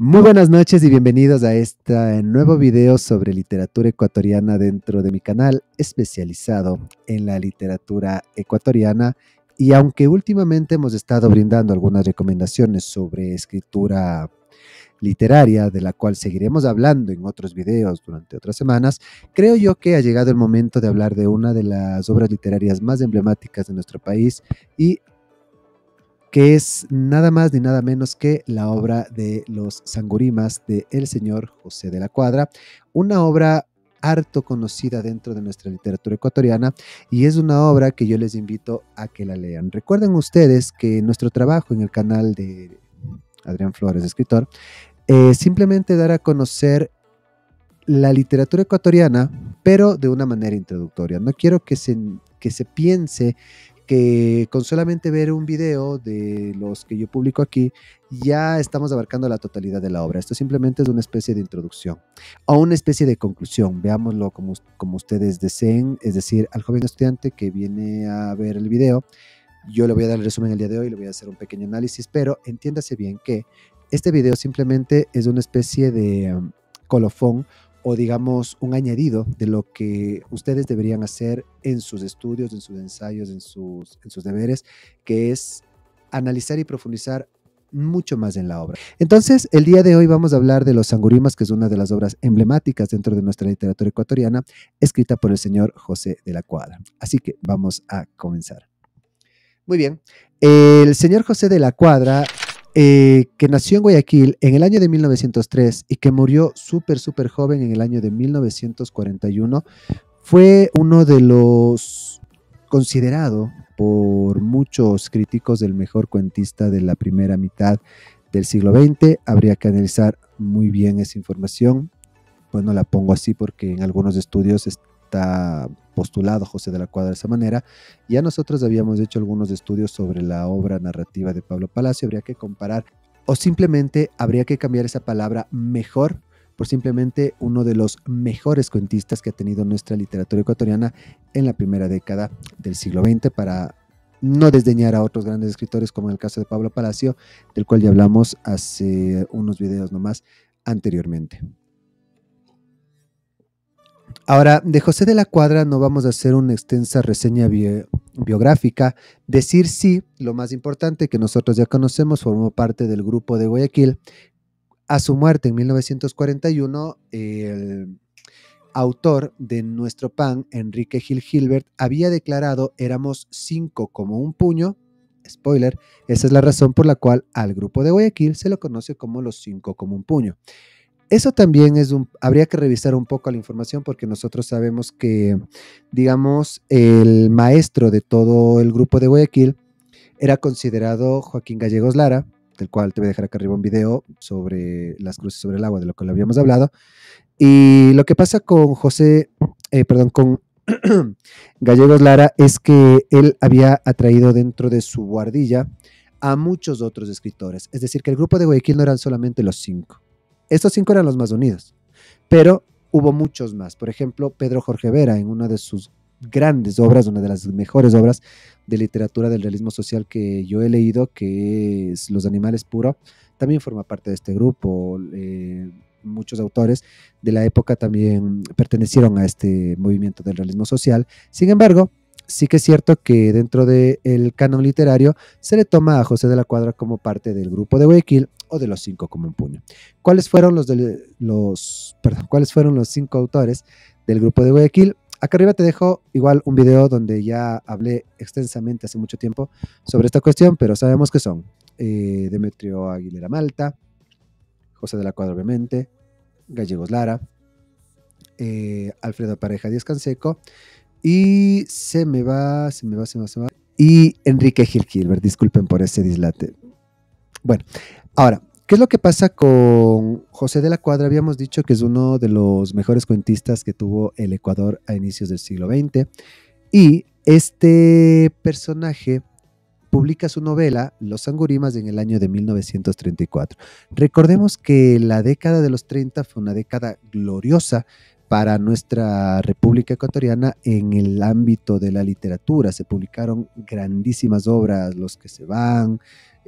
Muy buenas noches y bienvenidos a este nuevo video sobre literatura ecuatoriana dentro de mi canal especializado en la literatura ecuatoriana. Y aunque últimamente hemos estado brindando algunas recomendaciones sobre escritura literaria, de la cual seguiremos hablando en otros videos durante otras semanas, creo yo que ha llegado el momento de hablar de una de las obras literarias más emblemáticas de nuestro país y que es nada más ni nada menos que la obra de los Sangurimas de el señor José de la Cuadra, una obra harto conocida dentro de nuestra literatura ecuatoriana y es una obra que yo les invito a que la lean. Recuerden ustedes que nuestro trabajo en el canal de Adrián Flores, escritor, es simplemente dar a conocer la literatura ecuatoriana, pero de una manera introductoria. No quiero que se, que se piense que con solamente ver un video de los que yo publico aquí, ya estamos abarcando la totalidad de la obra. Esto simplemente es una especie de introducción o una especie de conclusión. Veámoslo como, como ustedes deseen, es decir, al joven estudiante que viene a ver el video, yo le voy a dar el resumen el día de hoy, le voy a hacer un pequeño análisis, pero entiéndase bien que este video simplemente es una especie de um, colofón o digamos un añadido de lo que ustedes deberían hacer en sus estudios, en sus ensayos, en sus, en sus deberes, que es analizar y profundizar mucho más en la obra. Entonces, el día de hoy vamos a hablar de Los Sangurimas, que es una de las obras emblemáticas dentro de nuestra literatura ecuatoriana, escrita por el señor José de la Cuadra. Así que vamos a comenzar. Muy bien, el señor José de la Cuadra eh, que nació en Guayaquil en el año de 1903 y que murió súper, súper joven en el año de 1941, fue uno de los considerado por muchos críticos del mejor cuentista de la primera mitad del siglo XX. Habría que analizar muy bien esa información. Bueno, la pongo así porque en algunos estudios está postulado José de la Cuadra de esa manera. Ya nosotros habíamos hecho algunos estudios sobre la obra narrativa de Pablo Palacio, habría que comparar o simplemente habría que cambiar esa palabra mejor por simplemente uno de los mejores cuentistas que ha tenido nuestra literatura ecuatoriana en la primera década del siglo XX para no desdeñar a otros grandes escritores como en el caso de Pablo Palacio, del cual ya hablamos hace unos videos nomás anteriormente. Ahora, de José de la Cuadra no vamos a hacer una extensa reseña biográfica. Decir sí, lo más importante que nosotros ya conocemos, formó parte del grupo de Guayaquil. A su muerte en 1941, el autor de Nuestro Pan, Enrique Gil Gilbert, había declarado éramos cinco como un puño. Spoiler, esa es la razón por la cual al grupo de Guayaquil se lo conoce como los cinco como un puño. Eso también es un, habría que revisar un poco la información porque nosotros sabemos que, digamos, el maestro de todo el grupo de Guayaquil era considerado Joaquín Gallegos Lara, del cual te voy a dejar acá arriba un video sobre las cruces sobre el agua, de lo que lo habíamos hablado. Y lo que pasa con José, eh, perdón, con Gallegos Lara es que él había atraído dentro de su guardilla a muchos otros escritores. Es decir, que el grupo de Guayaquil no eran solamente los cinco. Estos cinco eran los más unidos, pero hubo muchos más. Por ejemplo, Pedro Jorge Vera, en una de sus grandes obras, una de las mejores obras de literatura del realismo social que yo he leído, que es Los animales puro, también forma parte de este grupo. Eh, muchos autores de la época también pertenecieron a este movimiento del realismo social. Sin embargo, sí que es cierto que dentro del canon literario se le toma a José de la Cuadra como parte del grupo de Guayaquil o de los cinco como un puño. ¿Cuáles fueron los, de, los, perdón, ¿cuáles fueron los cinco autores del grupo de Guayaquil? Acá arriba te dejo igual un video donde ya hablé extensamente hace mucho tiempo sobre esta cuestión, pero sabemos que son eh, Demetrio Aguilera Malta, José de la Cuadra obviamente, Gallegos Lara, eh, Alfredo Pareja Díaz Canseco, y se me va, se me va, se me va, se me va. Y Enrique Gil Gilbert, disculpen por ese dislate. Bueno, ahora, ¿qué es lo que pasa con José de la Cuadra? Habíamos dicho que es uno de los mejores cuentistas que tuvo el Ecuador a inicios del siglo XX. Y este personaje publica su novela Los Sangurimas en el año de 1934. Recordemos que la década de los 30 fue una década gloriosa para nuestra República Ecuatoriana en el ámbito de la literatura. Se publicaron grandísimas obras, Los que se van,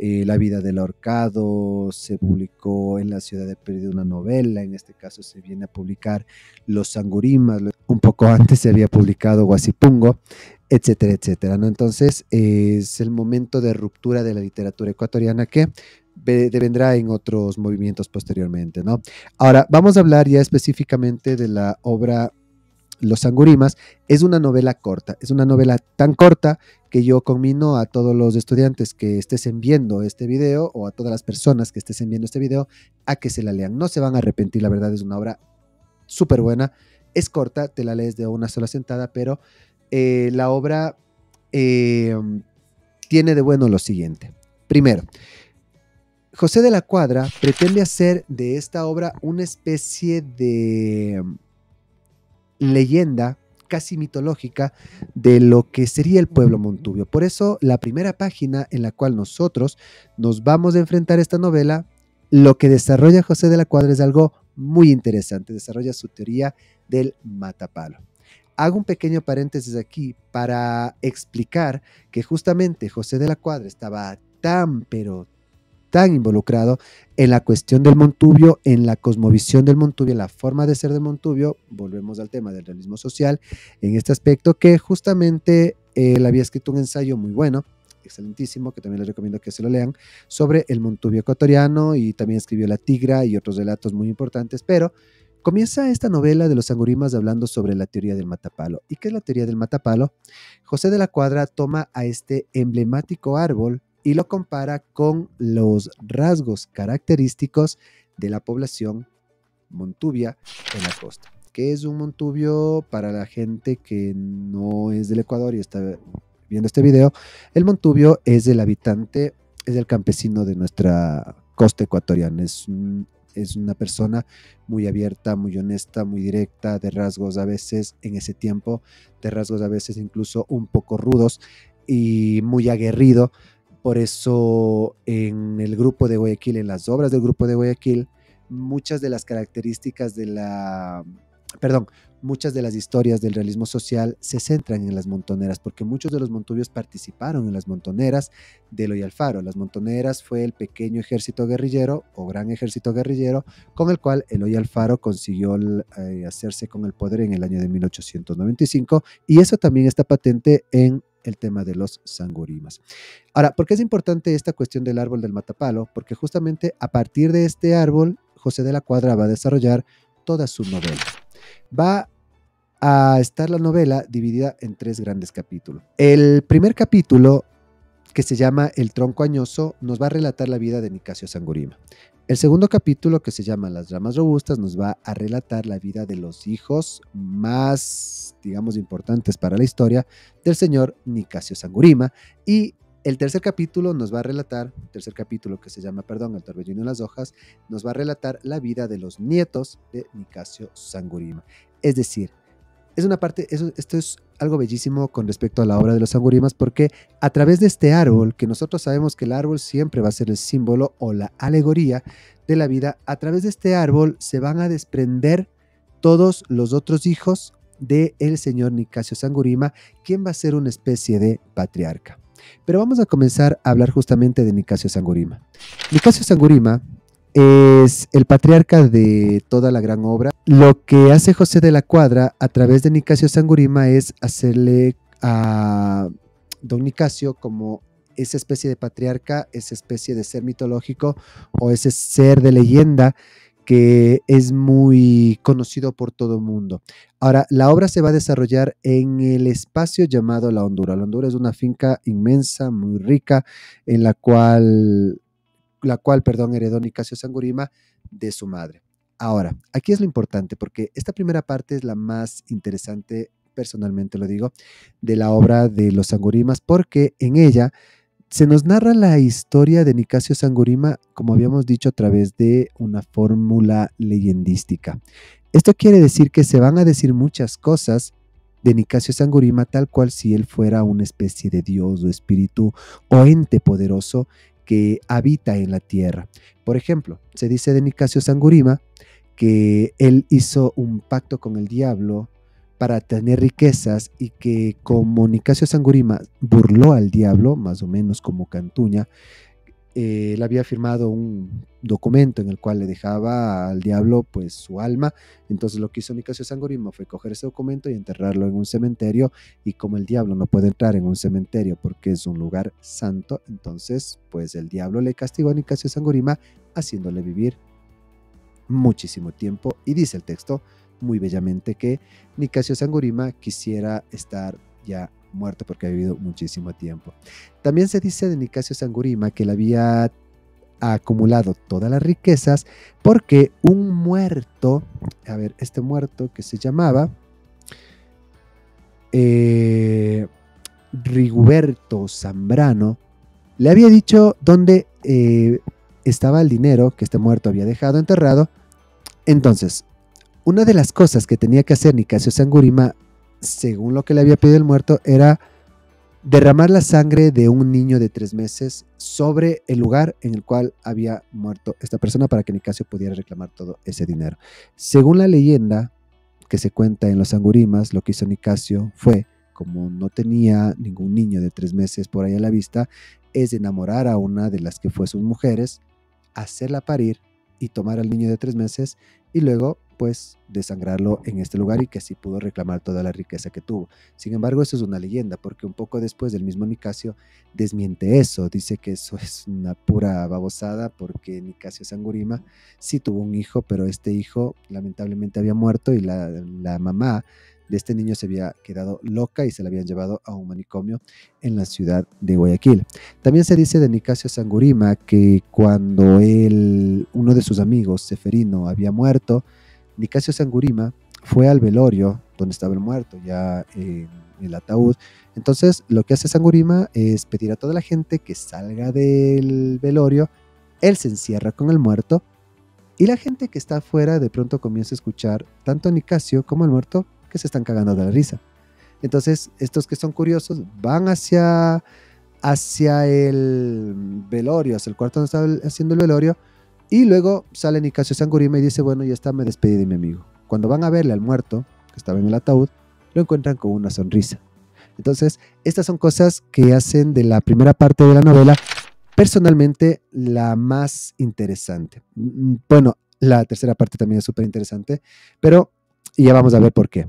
eh, La vida del ahorcado, se publicó en la ciudad de Perdido una novela, en este caso se viene a publicar Los Sangurimas, un poco antes se había publicado Guasipungo, etcétera, etcétera. ¿no? Entonces es el momento de ruptura de la literatura ecuatoriana que vendrá en otros movimientos posteriormente, ¿no? Ahora, vamos a hablar ya específicamente de la obra Los Angurimas. Es una novela corta, es una novela tan corta que yo conmino a todos los estudiantes que estén viendo este video o a todas las personas que estén viendo este video a que se la lean. No se van a arrepentir, la verdad es una obra súper buena. Es corta, te la lees de una sola sentada, pero eh, la obra eh, tiene de bueno lo siguiente. Primero, José de la Cuadra pretende hacer de esta obra una especie de mm, leyenda casi mitológica de lo que sería el pueblo Montubio. Por eso la primera página en la cual nosotros nos vamos a enfrentar esta novela, lo que desarrolla José de la Cuadra es algo muy interesante, desarrolla su teoría del matapalo. Hago un pequeño paréntesis aquí para explicar que justamente José de la Cuadra estaba tan, pero tan involucrado en la cuestión del Montubio, en la cosmovisión del Montubio, la forma de ser del Montubio, volvemos al tema del realismo social, en este aspecto que justamente él había escrito un ensayo muy bueno, excelentísimo, que también les recomiendo que se lo lean, sobre el Montubio ecuatoriano y también escribió La Tigra y otros relatos muy importantes, pero comienza esta novela de los angurimas hablando sobre la teoría del matapalo. ¿Y qué es la teoría del matapalo? José de la Cuadra toma a este emblemático árbol y lo compara con los rasgos característicos de la población montubia en la costa. ¿Qué es un montubio para la gente que no es del Ecuador y está viendo este video? El montubio es el habitante, es el campesino de nuestra costa ecuatoriana. Es, es una persona muy abierta, muy honesta, muy directa, de rasgos a veces en ese tiempo, de rasgos a veces incluso un poco rudos y muy aguerrido, por eso en el grupo de Guayaquil, en las obras del grupo de Guayaquil, muchas de las características de la, perdón, muchas de las historias del realismo social se centran en las montoneras, porque muchos de los montubios participaron en las montoneras de Eloy Alfaro. Las montoneras fue el pequeño ejército guerrillero o gran ejército guerrillero con el cual Eloy Alfaro consiguió eh, hacerse con el poder en el año de 1895 y eso también está patente en el tema de los sangurimas. Ahora, ¿por qué es importante esta cuestión del árbol del matapalo? Porque justamente a partir de este árbol, José de la Cuadra va a desarrollar toda su novela. Va a estar la novela dividida en tres grandes capítulos. El primer capítulo, que se llama El tronco añoso, nos va a relatar la vida de Nicasio Sangurima. El segundo capítulo, que se llama Las ramas robustas, nos va a relatar la vida de los hijos más, digamos, importantes para la historia del señor Nicasio Sangurima. Y el tercer capítulo nos va a relatar, tercer capítulo que se llama, perdón, El torbellino en las hojas, nos va a relatar la vida de los nietos de Nicasio Sangurima. Es decir, es una parte, esto es algo bellísimo con respecto a la obra de los Sangurimas, porque a través de este árbol, que nosotros sabemos que el árbol siempre va a ser el símbolo o la alegoría de la vida, a través de este árbol se van a desprender todos los otros hijos del el señor Nicasio Sangurima, quien va a ser una especie de patriarca. Pero vamos a comenzar a hablar justamente de Nicasio Sangurima. Nicasio Sangurima es el patriarca de toda la gran obra. Lo que hace José de la Cuadra a través de Nicasio Sangurima es hacerle a don Nicasio como esa especie de patriarca, esa especie de ser mitológico o ese ser de leyenda que es muy conocido por todo el mundo. Ahora, la obra se va a desarrollar en el espacio llamado La Hondura. La Hondura es una finca inmensa, muy rica, en la cual la cual, perdón, heredó Nicasio Sangurima de su madre. Ahora, aquí es lo importante porque esta primera parte es la más interesante, personalmente lo digo, de la obra de los Sangurimas porque en ella se nos narra la historia de Nicasio Sangurima, como habíamos dicho, a través de una fórmula leyendística. Esto quiere decir que se van a decir muchas cosas de Nicasio Sangurima tal cual si él fuera una especie de dios o espíritu o ente poderoso que habita en la tierra. Por ejemplo, se dice de Nicasio Sangurima que él hizo un pacto con el diablo para tener riquezas y que como Nicasio Sangurima burló al diablo, más o menos como Cantuña, eh, él había firmado un documento en el cual le dejaba al diablo pues su alma. Entonces lo que hizo Nicasio Sangorima fue coger ese documento y enterrarlo en un cementerio. Y como el diablo no puede entrar en un cementerio porque es un lugar santo, entonces pues el diablo le castigó a Nicasio Sangorima haciéndole vivir muchísimo tiempo. Y dice el texto muy bellamente que Nicasio Sangorima quisiera estar ya muerto porque ha vivido muchísimo tiempo. También se dice de Nicasio Sangurima que él había acumulado todas las riquezas porque un muerto, a ver, este muerto que se llamaba eh, Rigoberto Zambrano, le había dicho dónde eh, estaba el dinero que este muerto había dejado enterrado. Entonces, una de las cosas que tenía que hacer Nicasio Sangurima según lo que le había pedido el muerto, era derramar la sangre de un niño de tres meses sobre el lugar en el cual había muerto esta persona para que Nicasio pudiera reclamar todo ese dinero. Según la leyenda que se cuenta en los Angurimas, lo que hizo Nicasio fue, como no tenía ningún niño de tres meses por ahí a la vista, es enamorar a una de las que fue sus mujeres, hacerla parir y tomar al niño de tres meses y luego pues desangrarlo en este lugar y que así pudo reclamar toda la riqueza que tuvo. Sin embargo, eso es una leyenda, porque un poco después del mismo Nicasio desmiente eso, dice que eso es una pura babosada, porque Nicasio Sangurima sí tuvo un hijo, pero este hijo lamentablemente había muerto y la, mamá de este niño se había quedado loca y se la habían llevado a un manicomio en la ciudad de Guayaquil. También se dice de Nicasio Sangurima que cuando él, uno de sus amigos, Seferino, había muerto, Nicasio Sangurima fue al velorio donde estaba el muerto, ya en el ataúd. Entonces, lo que hace Sangurima es pedir a toda la gente que salga del velorio. Él se encierra con el muerto y la gente que está afuera de pronto comienza a escuchar tanto a Nicasio como al muerto que se están cagando de la risa. Entonces, estos que son curiosos van hacia, hacia el velorio, hacia el cuarto donde estaba haciendo el velorio y luego sale Nicasio Sangurima y dice, bueno, ya está, me despedí de mi amigo. Cuando van a verle al muerto, que estaba en el ataúd, lo encuentran con una sonrisa. Entonces, estas son cosas que hacen de la primera parte de la novela personalmente la más interesante. Mm, bueno, la tercera parte también es súper interesante, pero ya vamos a ver por qué.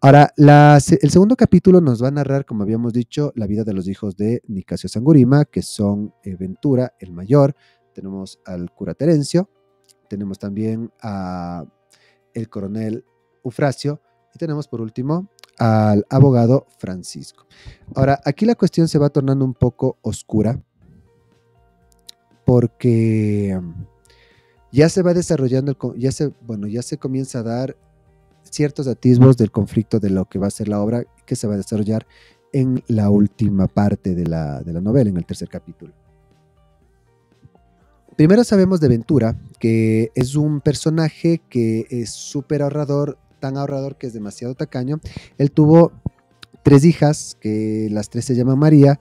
Ahora, el segundo capítulo nos va a narrar, como habíamos dicho, la vida de los hijos de Nicasio Sangurima, que son eh, Ventura, el mayor, tenemos al cura Terencio, tenemos también a el coronel Ufracio y tenemos por último al abogado Francisco. Ahora, aquí la cuestión se va tornando un poco oscura porque ya se va desarrollando, ya se, bueno, ya se comienza a dar ciertos atisbos del conflicto de lo que va a ser la obra que se va a desarrollar en la última parte de la, de la novela, en el tercer capítulo. Primero sabemos de Ventura, que es un personaje que es súper ahorrador, tan ahorrador que es demasiado tacaño. Él tuvo tres hijas, que las tres se llaman María,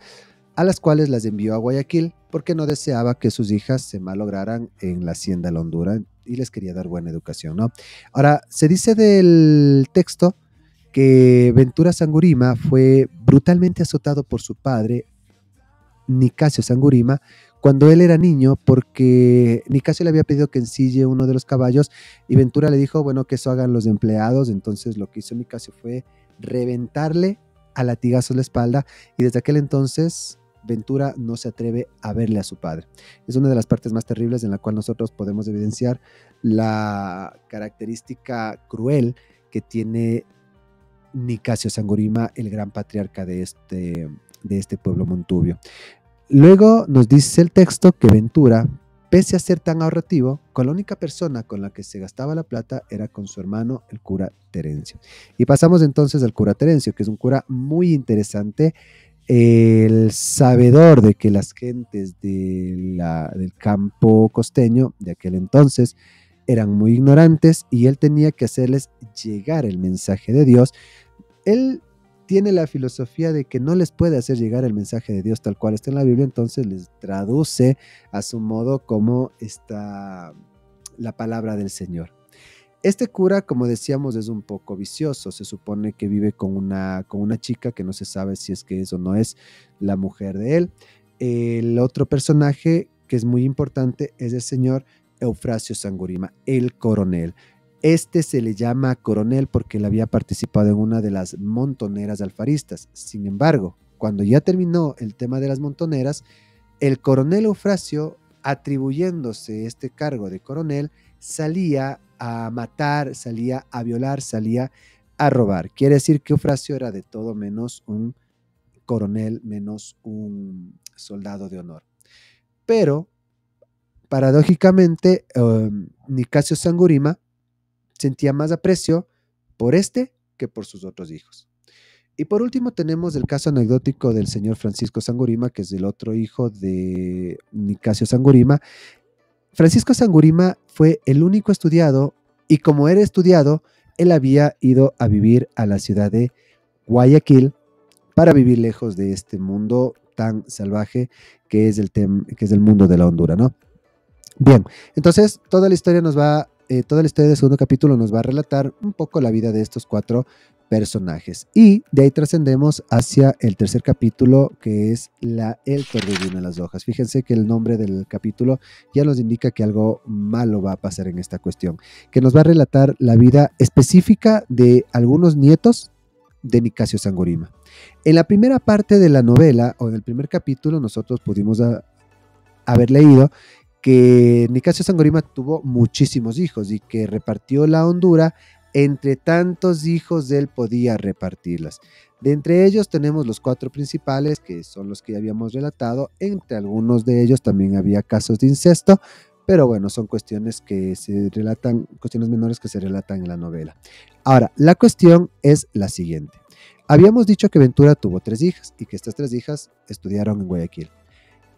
a las cuales las envió a Guayaquil porque no deseaba que sus hijas se malograran en la hacienda La Hondura y les quería dar buena educación, ¿no? Ahora, se dice del texto que Ventura Sangurima fue brutalmente azotado por su padre, Nicasio Sangurima, cuando él era niño, porque Nicasio le había pedido que ensille uno de los caballos y Ventura le dijo, bueno, que eso hagan los empleados. Entonces lo que hizo Nicasio fue reventarle a latigazos la espalda y desde aquel entonces Ventura no se atreve a verle a su padre. Es una de las partes más terribles en la cual nosotros podemos evidenciar la característica cruel que tiene Nicasio Sangurima, el gran patriarca de este, de este pueblo montubio. Luego nos dice el texto que Ventura, pese a ser tan ahorrativo, con la única persona con la que se gastaba la plata era con su hermano, el cura Terencio. Y pasamos entonces al cura Terencio, que es un cura muy interesante, el sabedor de que las gentes del campo costeño de aquel entonces eran muy ignorantes y él tenía que hacerles llegar el mensaje de Dios. Él tiene la filosofía de que no les puede hacer llegar el mensaje de Dios tal cual está en la Biblia, entonces les traduce a su modo como está la palabra del Señor. Este cura, como decíamos, es un poco vicioso. Se supone que vive con una, con una chica que no se sabe si es que es o no es la mujer de él. El otro personaje que es muy importante, es el señor Eufrasio Sangurima, el coronel. Este se le llama coronel porque él había participado en una de las montoneras alfaristas. Sin embargo, cuando ya terminó el tema de las montoneras, el coronel Eufrasio, atribuyéndose este cargo de coronel, salía a matar, salía a violar, salía a robar. Quiere decir que Eufrasio era de todo menos un coronel, menos un soldado de honor. Pero, paradójicamente, um, Nicasio Sangurima sentía más aprecio por este que por sus otros hijos. Y por último tenemos el caso anecdótico del señor Francisco Sangurima, que es el otro hijo de Nicasio Sangurima. Francisco Sangurima fue el único estudiado y como era estudiado, él había ido a vivir a la ciudad de Guayaquil para vivir lejos de este mundo tan salvaje que es el, que es el mundo de la Honduras, ¿no? Bien, entonces toda la historia nos va, eh, toda la historia del segundo capítulo nos va a relatar un poco la vida de estos cuatro personajes. Y de ahí trascendemos hacia el tercer capítulo, que es la, El torbellino en las hojas. Fíjense que el nombre del capítulo ya nos indica que algo malo va a pasar en esta cuestión, que nos va a relatar la vida específica de algunos nietos de Nicasio Sangorima. En la primera parte de la novela, o en el primer capítulo, nosotros pudimos haber leído que Nicasio Sangorima tuvo muchísimos hijos y que repartió la Honduras entre tantos hijos él podía repartirlas. De entre ellos tenemos los cuatro principales, que son los que ya habíamos relatado. Entre algunos de ellos también había casos de incesto, pero bueno, son cuestiones que se relatan, cuestiones menores que se relatan en la novela. Ahora, la cuestión es la siguiente. Habíamos dicho que Ventura tuvo tres hijas y que estas tres hijas estudiaron en Guayaquil.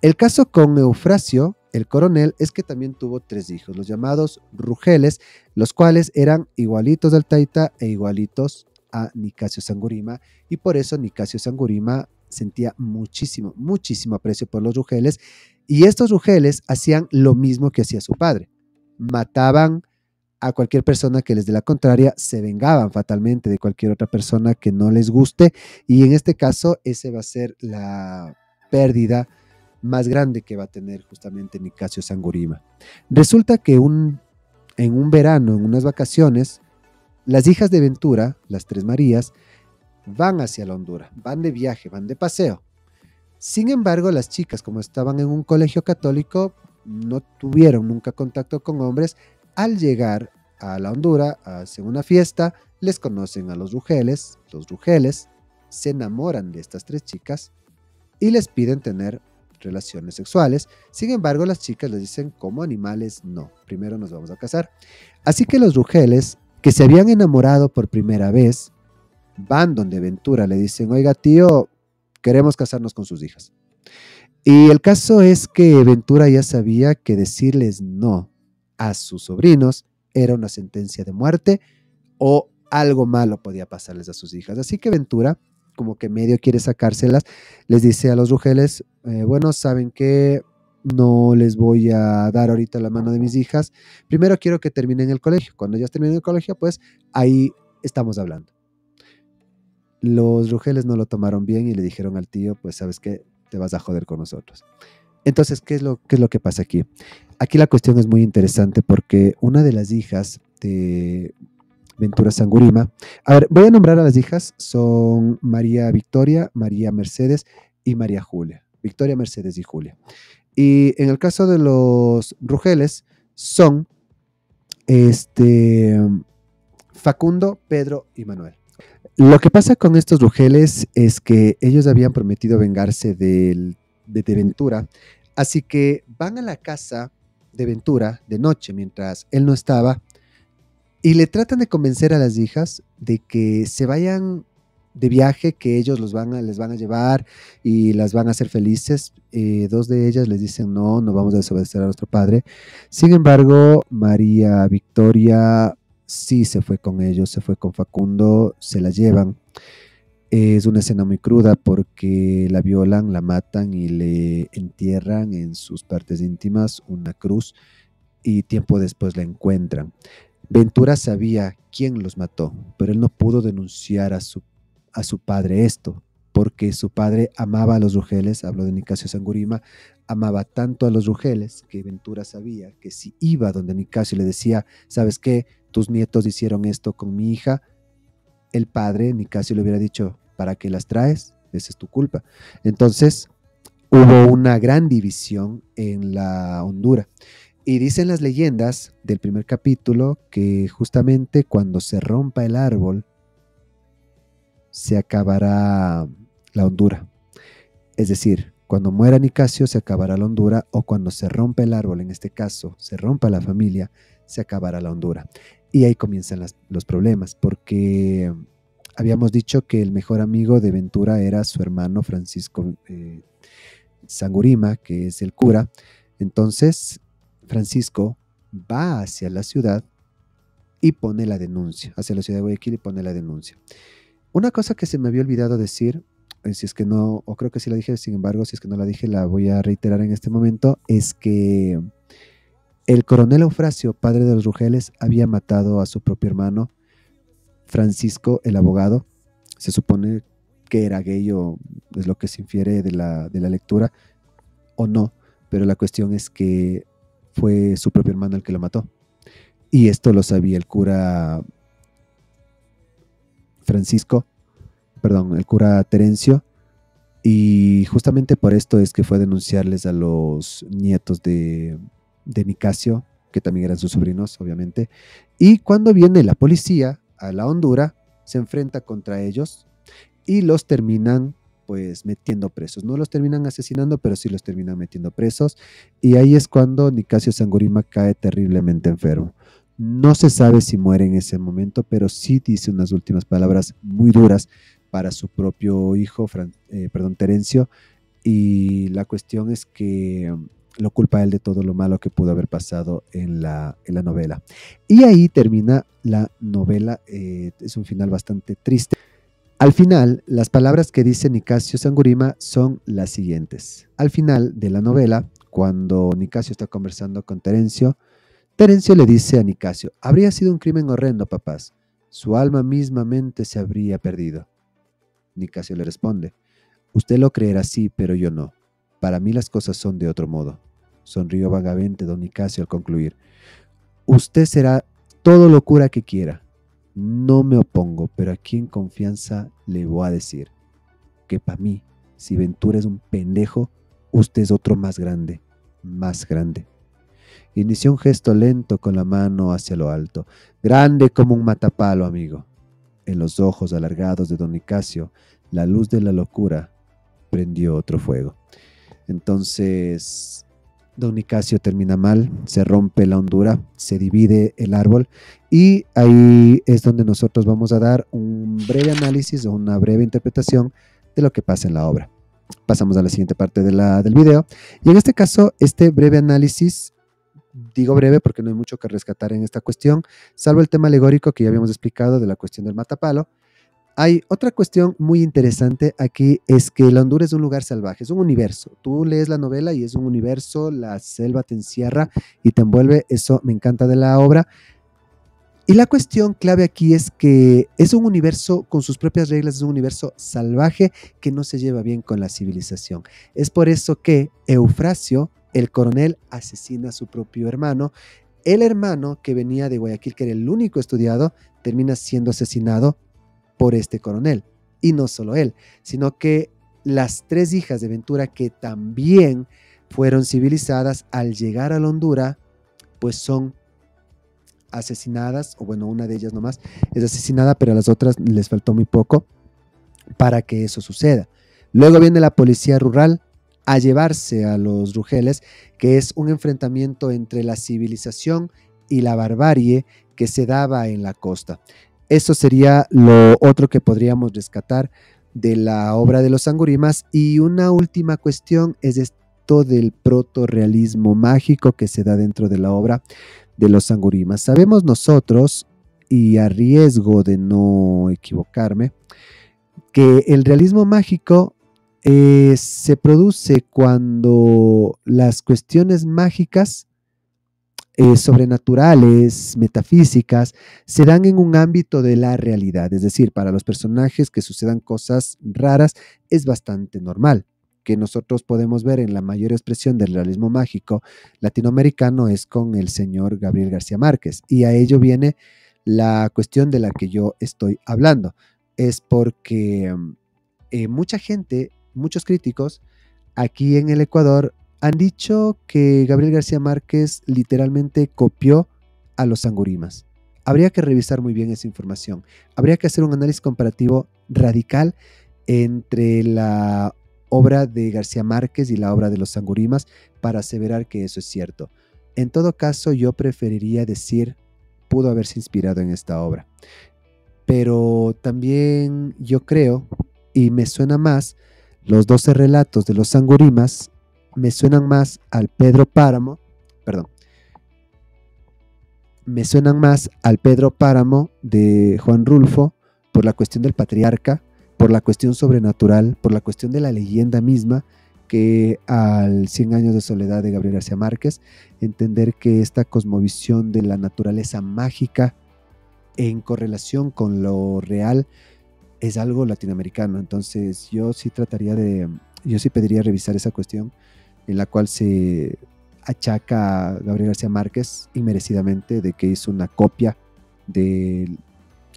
El caso con Eufrasio, el coronel, es que también tuvo tres hijos, los llamados Rugeles, los cuales eran igualitos al Taita e igualitos a Nicasio Sangurima, y por eso Nicasio Sangurima sentía muchísimo, muchísimo aprecio por los Rugeles, y estos Rugeles hacían lo mismo que hacía su padre, mataban a cualquier persona que les dé la contraria, se vengaban fatalmente de cualquier otra persona que no les guste, y en este caso ese va a ser la pérdida más grande que va a tener justamente Nicasio Sangurima. Resulta que un, en un verano, en unas vacaciones, las hijas de Ventura, las tres Marías, van hacia la Honduras, van de viaje, van de paseo. Sin embargo, las chicas, como estaban en un colegio católico, no tuvieron nunca contacto con hombres. Al llegar a la Honduras, hacen una fiesta, les conocen a los rugeles, los rugeles se enamoran de estas tres chicas y les piden tener relaciones sexuales. Sin embargo, las chicas les dicen, como animales, no, primero nos vamos a casar. Así que los rugeles, que se habían enamorado por primera vez, van donde Ventura, le dicen, oiga tío, queremos casarnos con sus hijas. Y el caso es que Ventura ya sabía que decirles no a sus sobrinos era una sentencia de muerte o algo malo podía pasarles a sus hijas. Así que Ventura como que medio quiere sacárselas, les dice a los rugeles, eh, bueno, saben que no les voy a dar ahorita la mano de mis hijas, primero quiero que terminen el colegio, cuando ya terminen el colegio, pues ahí estamos hablando. Los rugeles no lo tomaron bien y le dijeron al tío, pues sabes que te vas a joder con nosotros. Entonces, ¿qué es, lo, ¿qué es lo que pasa aquí? Aquí la cuestión es muy interesante porque una de las hijas de Ventura Sangurima. A ver, voy a nombrar a las hijas. Son María Victoria, María Mercedes y María Julia. Victoria, Mercedes y Julia. Y en el caso de los Rugeles, son este, Facundo, Pedro y Manuel. Lo que pasa con estos Rugeles es que ellos habían prometido vengarse de, de Ventura, así que van a la casa de Ventura de noche mientras él no estaba y le tratan de convencer a las hijas de que se vayan de viaje, que ellos los van a, les van a llevar y las van a hacer felices. Eh, dos de ellas les dicen, no, no vamos a desobedecer a nuestro padre. Sin embargo, María Victoria sí se fue con ellos, se fue con Facundo, se la llevan. Es una escena muy cruda porque la violan, la matan y le entierran en sus partes íntimas una cruz y tiempo después la encuentran. Ventura sabía quién los mató, pero él no pudo denunciar a su, a su padre esto. porque su padre amaba a los Rugeles, habló de Nicasio Sangurima, amaba tanto a los Rugeles que Ventura sabía que si iba donde Nicasio le decía, ¿sabes qué? Tus nietos hicieron esto con mi hija, el padre, Nicasio, le hubiera dicho, ¿para qué las traes? Esa es tu culpa. Entonces, hubo una gran división en la Honduras. Y dicen las leyendas del primer capítulo que justamente cuando se rompa el árbol, se acabará la hondura. Es decir, cuando muera Nicasio se acabará la hondura o cuando se rompa el árbol, en este caso se rompa la familia, se acabará la hondura. Y ahí comienzan los problemas, porque habíamos dicho que el mejor amigo de Ventura era su hermano Francisco eh, Sangurima, que es el cura. Entonces, Francisco va hacia la ciudad y pone la denuncia, hacia la ciudad de Guayaquil y pone la denuncia. Una cosa que se me había olvidado decir, eh, si es que no, o creo que sí la dije, sin embargo, si es que no la dije, la voy a reiterar en este momento, es que el coronel Eufrasio, padre de los Rugeles, había matado a su propio hermano, Francisco, el abogado. Se supone que era gay o es lo que se infiere de la, de la lectura, o no, pero la cuestión es que fue su propio hermano el que lo mató. Y esto lo sabía el cura Francisco, perdón, el cura Terencio, y justamente por esto es que fue a denunciarles a los nietos de, de Nicasio, que también eran sus sobrinos, obviamente. Y cuando viene la policía a la Honduras, se enfrenta contra ellos y los terminan pues metiendo presos. No los terminan asesinando, pero sí los terminan metiendo presos. Y ahí es cuando Nicasio Sangurima cae terriblemente enfermo. No se sabe si muere en ese momento, pero sí dice unas últimas palabras muy duras para su propio hijo, eh, perdón, Terencio. Y la cuestión es que um, lo culpa él de todo lo malo que pudo haber pasado en la, en la novela. Y ahí termina la novela. Eh, es un final bastante triste. Al final, las palabras que dice Nicasio Sangurima son las siguientes. Al final de la novela, cuando Nicasio está conversando con Terencio, Terencio le dice a Nicasio, habría sido un crimen horrendo, papás. Su alma mismamente se habría perdido. Nicasio le responde, usted lo creerá así, pero yo no. Para mí las cosas son de otro modo. Sonrió vagamente don Nicasio al concluir. Usted será todo locura que quiera. No me opongo, pero aquí en confianza le voy a decir que para mí, si Ventura es un pendejo, usted es otro más grande, más grande. Inició un gesto lento con la mano hacia lo alto, grande como un matapalo, amigo. En los ojos alargados de don Nicasio, la luz de la locura prendió otro fuego. Entonces, don Nicasio termina mal, se rompe la hondura, se divide el árbol y ahí es donde nosotros vamos a dar un breve análisis o una breve interpretación de lo que pasa en la obra. Pasamos a la siguiente parte de la, del video y en este caso, este breve análisis digo breve porque no hay mucho que rescatar en esta cuestión, salvo el tema alegórico que ya habíamos explicado de la cuestión del matapalo. Hay otra cuestión muy interesante aquí, es que la Honduras es un lugar salvaje, es un universo. Tú lees la novela y es un universo, la selva te encierra y te envuelve, eso me encanta de la obra. Y la cuestión clave aquí es que es un universo con sus propias reglas, es un universo salvaje que no se lleva bien con la civilización. Es por eso que Eufrasio el coronel asesina a su propio hermano. El hermano que venía de Guayaquil, que era el único estudiado, termina siendo asesinado por este coronel. Y no solo él, sino que las tres hijas de Ventura que también fueron civilizadas al llegar a la Honduras, pues son asesinadas, o bueno, una de ellas nomás es asesinada, pero a las otras les faltó muy poco para que eso suceda. Luego viene la policía rural, a llevarse a los Rugeles, que es un enfrentamiento entre la civilización y la barbarie que se daba en la costa. Eso sería lo otro que podríamos rescatar de la obra de los Angurimas. Y una última cuestión es esto del proto-realismo mágico que se da dentro de la obra de los Angurimas. Sabemos nosotros, y a riesgo de no equivocarme, que el realismo mágico eh, se produce cuando las cuestiones mágicas eh, sobrenaturales, metafísicas, se dan en un ámbito de la realidad. Es decir, para los personajes que sucedan cosas raras es bastante normal. Que nosotros podemos ver en la mayor expresión del realismo mágico latinoamericano es con el señor Gabriel García Márquez. Y a ello viene la cuestión de la que yo estoy hablando. Es porque eh, mucha gente, muchos críticos aquí en el Ecuador han dicho que Gabriel García Márquez literalmente copió a los sangurimas. Habría que revisar muy bien esa información. Habría que hacer un análisis comparativo radical entre la obra de García Márquez y la obra de los sangurimas para aseverar que eso es cierto. En todo caso, yo preferiría decir pudo haberse inspirado en esta obra. Pero también yo creo, y me suena más, los 12 relatos de los sangurimas me suenan más al Pedro Páramo, perdón, me suenan más al Pedro Páramo de Juan Rulfo por la cuestión del patriarca, por la cuestión sobrenatural, por la cuestión de la leyenda misma, que al 100 años de soledad de Gabriel García Márquez, entender que esta cosmovisión de la naturaleza mágica en correlación con lo real es algo latinoamericano. Entonces yo sí trataría de, yo sí pediría revisar esa cuestión en la cual se achaca a Gabriel García Márquez inmerecidamente de que hizo una copia de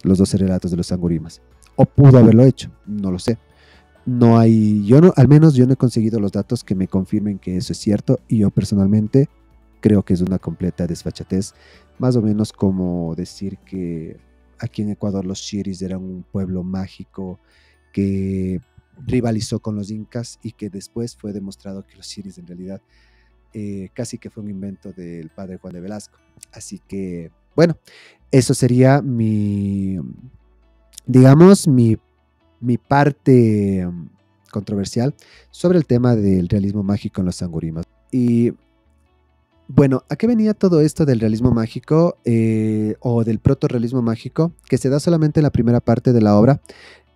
los 12 relatos de los sangurimas. O pudo haberlo hecho, no lo sé. No hay, yo no, al menos yo no he conseguido los datos que me confirmen que eso es cierto y yo personalmente creo que es una completa desfachatez, más o menos como decir que aquí en Ecuador los chiris eran un pueblo mágico que rivalizó con los incas y que después fue demostrado que los chiris en realidad eh, casi que fue un invento del padre Juan de Velasco. Así que, bueno, eso sería mi, digamos, mi, mi parte mm, controversial sobre el tema del realismo mágico en los sangurimas. Y bueno, ¿a qué venía todo esto del realismo mágico eh, o del proto-realismo mágico que se da solamente en la primera parte de la obra?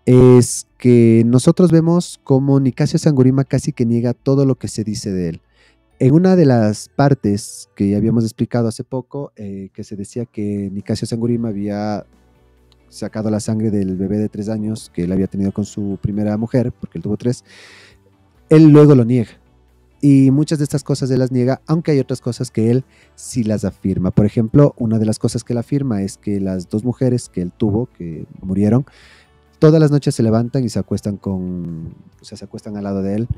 Es que nosotros vemos como Nicasio Sangurima casi que niega todo lo que se dice de él. En una de las partes que ya habíamos explicado hace poco, eh, que se decía que Nicasio Sangurima había sacado la sangre del bebé de tres años que él había tenido con su primera mujer, porque él tuvo tres, él luego lo niega. Y muchas de estas cosas él las niega, aunque hay otras cosas que él sí las afirma. Por ejemplo, una de las cosas que él afirma es que las dos mujeres que él tuvo, que murieron, todas las noches se levantan y se acuestan con, o sea, se acuestan al lado de él,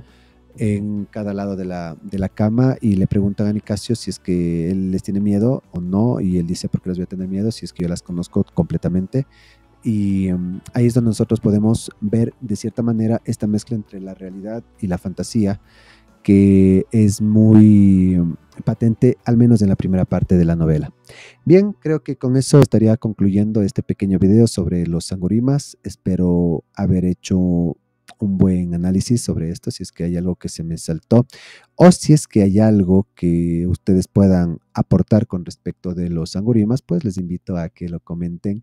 en cada lado de la, de la cama y le preguntan a Nicasio si es que él les tiene miedo o no, y él dice, porque les voy a tener miedo si es que yo las conozco completamente. Y um, ahí es donde nosotros podemos ver de cierta manera esta mezcla entre la realidad y la fantasía que es muy patente, al menos en la primera parte de la novela. Bien, creo que con eso estaría concluyendo este pequeño video sobre los sangurimas. Espero haber hecho un buen análisis sobre esto, si es que hay algo que se me saltó o si es que hay algo que ustedes puedan aportar con respecto de los sangurimas, pues les invito a que lo comenten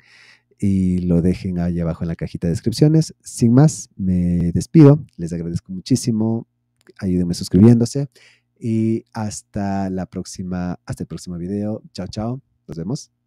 y lo dejen ahí abajo en la cajita de descripciones. Sin más, me despido. Les agradezco muchísimo ayúdenme suscribiéndose y hasta la próxima, hasta el próximo video. Chao, chao. Nos vemos.